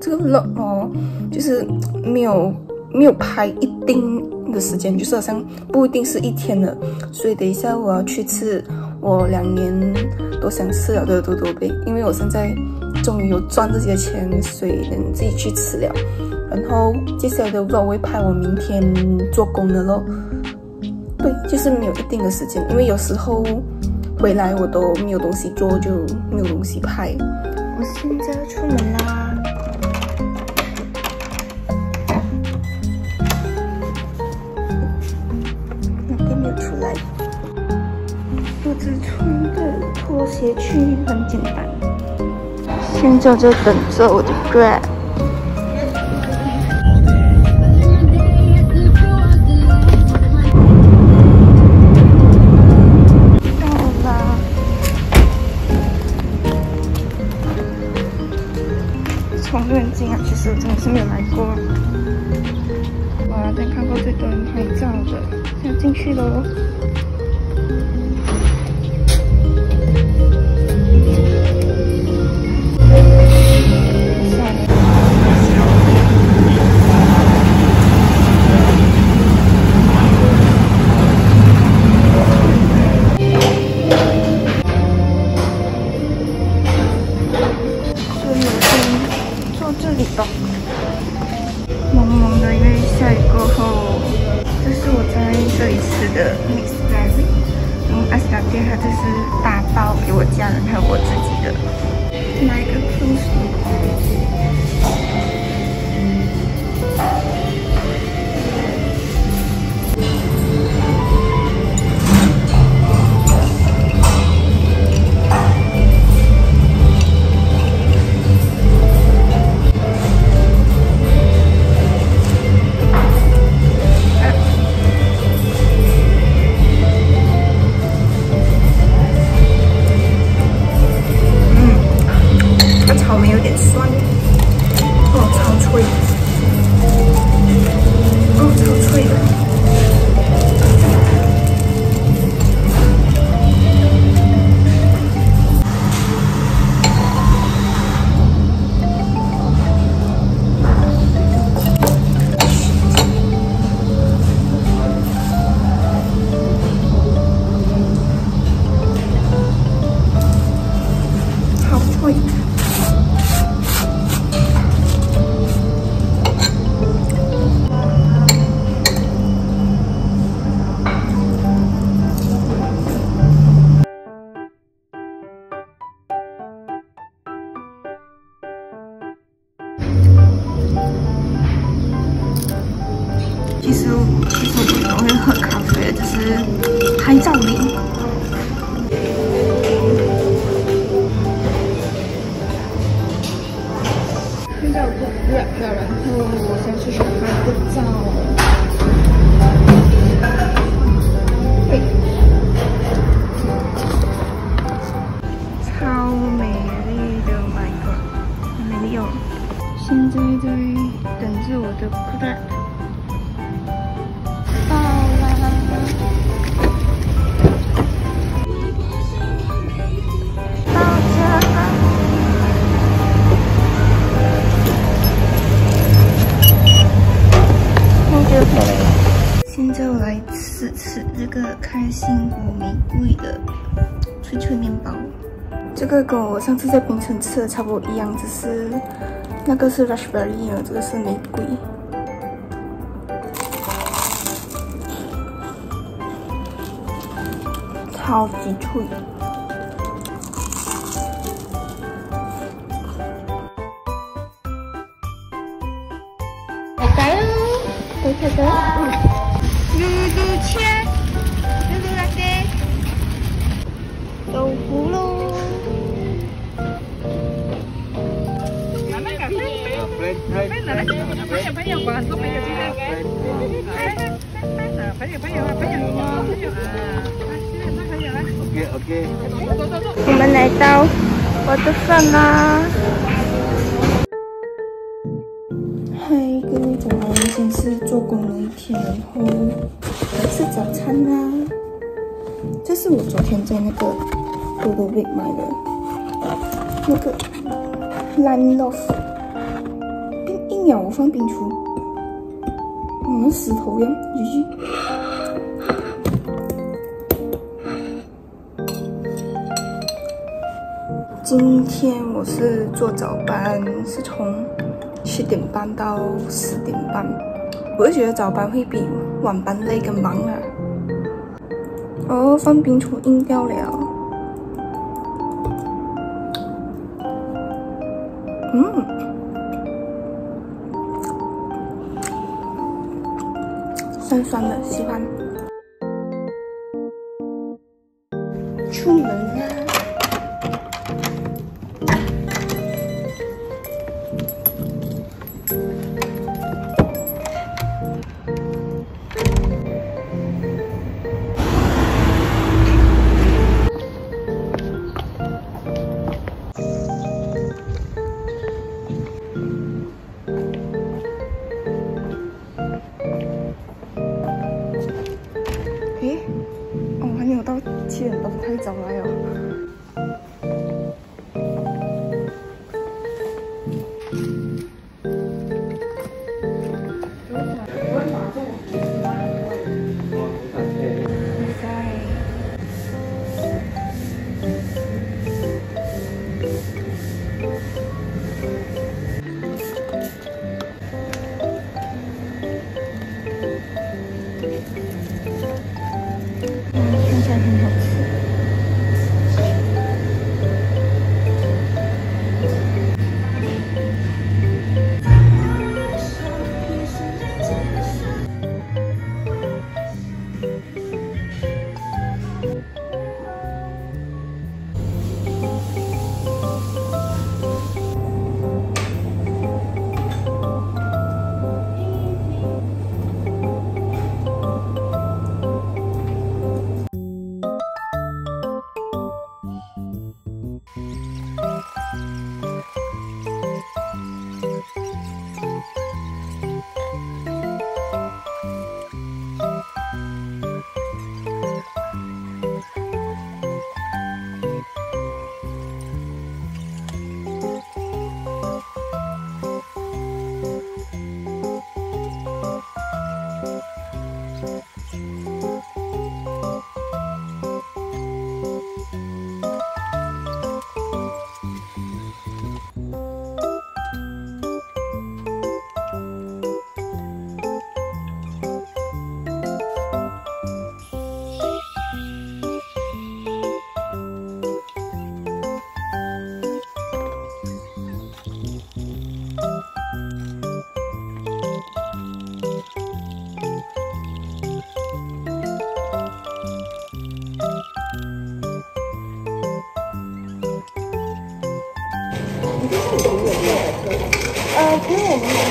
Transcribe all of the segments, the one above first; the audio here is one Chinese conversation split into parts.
这个漏哦，就是没有没有拍一定的时间，就是好像不一定是一天的。所以等一下我要去吃我两年都想吃了的多多贝，因为我现在终于有赚这些钱，所以能自己去吃了。然后接下来的 vlog 会拍我明天做工的咯。对，就是没有一定的时间，因为有时候回来我都没有东西做，就没有东西拍。我现在要出门啦，拖鞋去，很简单。现在就等着我的 Grab。真的是没有来过，哇！但看过最多人拍照的，要进去喽。草莓有点酸。哦超脆。哦超脆的。现在我做 rap 了，然后我先去拍个照。超美丽的，My God，美丽哦！现在在等着我的 rap。吃这个开心果玫瑰的脆脆面包。这个跟我上次在冰城吃的差不多一样，只是那个是 raspberry，这个是玫瑰，超级脆。来喽，来看看。嘟嘟切，嘟嘟来的，豆腐喽。朋友朋友，朋友朋友，我很多朋友今天。朋友朋友啊，朋友朋友啊，朋友来。OK OK。我们来到我的饭啦。今天是做工的一天，然后吃早餐啦。这是我昨天在那个多多贝买的，那个烂到死，变一秒我放冰橱，我像石头一样，咦。今天我是做早班，是从七点半到十点半。我就觉得早班会比晚班累跟忙啊。哦，放冰橱硬掉了。嗯，酸酸的，喜欢。呃，因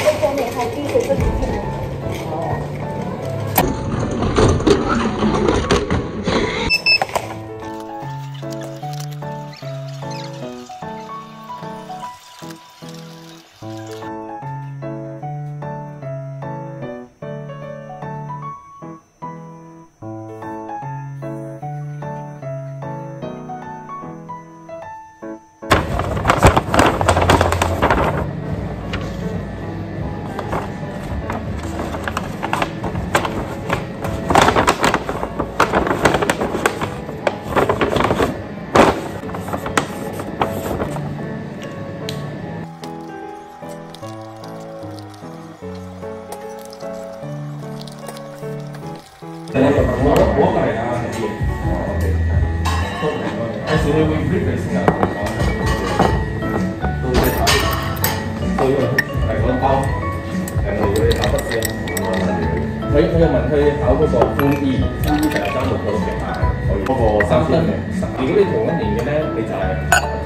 佢佢又问佢考嗰个官医，官医就系三六个嘅系可以。嗰个三千嘅。如果你同一年嘅咧，你就系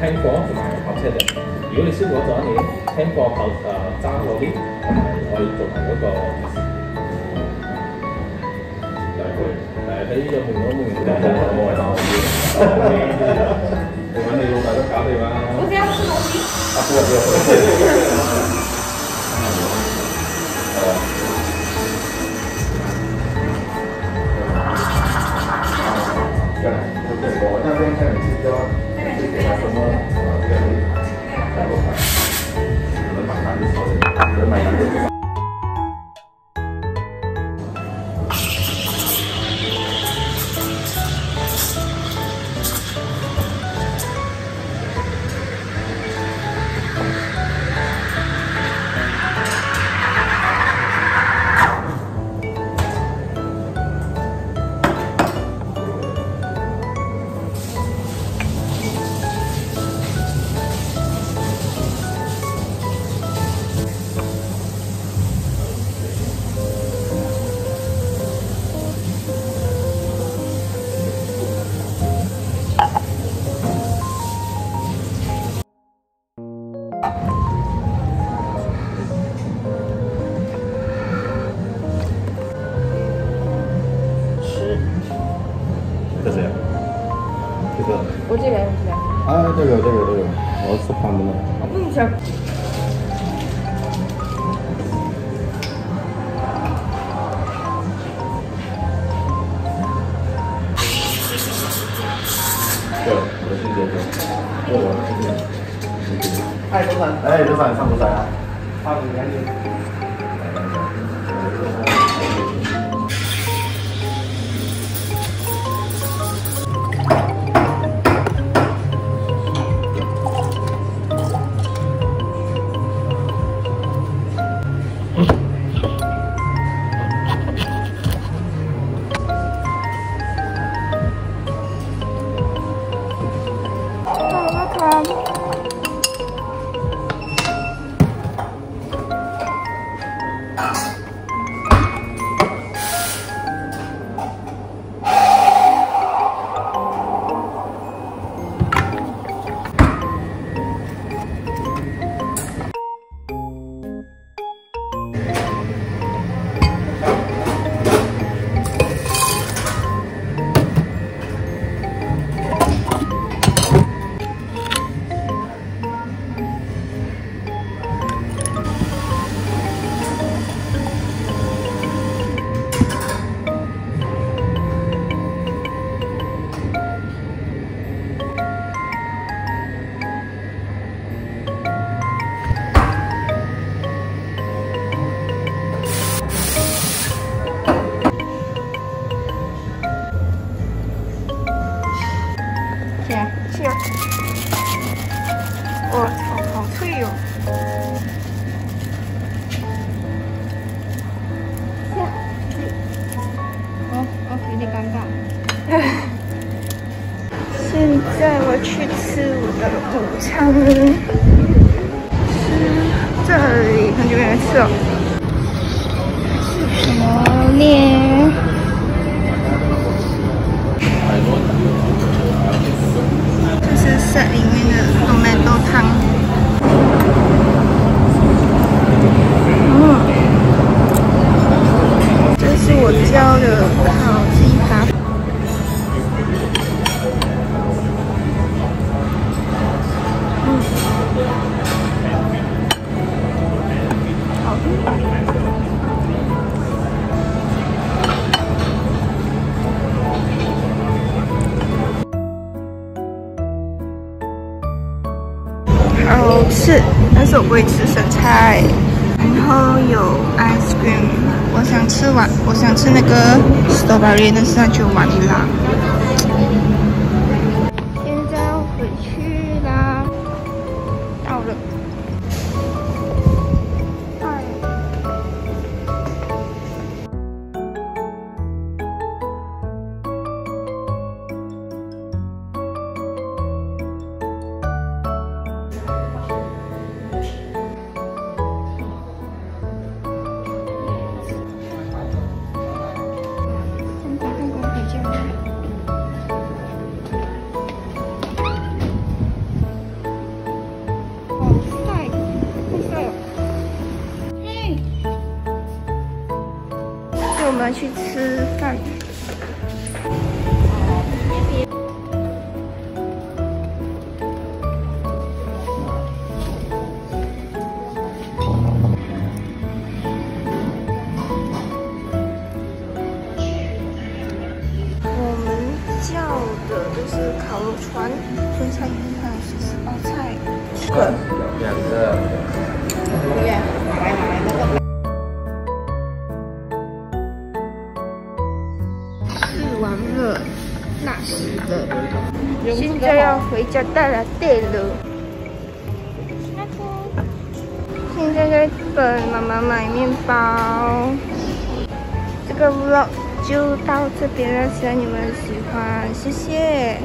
听课同埋考车嘅。如果你超过咗一年，听课考诶揸嗰啲，同埋可以做埋嗰个。喺呢个门口门口冇系闹嘅，你揾你老豆都搞掂啦。我先阿叔，阿叔啊， 我这边，我这边。啊，这个这个这个，我吃旁边的。嗯，行。对，我的新姐姐，对，我的新姐姐。哎，多少？哎，多少？上多少啊？二十元现在我去吃我的午餐，吃这里很久没吃了，是什么呢？这是 set 里面的 tomato 汤，嗯，这是我教的烤是我不会吃生菜。然后有 ice cream，我想吃碗，我想吃那个 strawberry，但是它就完了。我们去吃饭。我们叫的都是烤肉串，酸菜鱼还有十包菜。两个。对现在要回家带了电了。现在在等妈妈买面包。这个 vlog 就到这边了，希望你们喜欢，谢谢。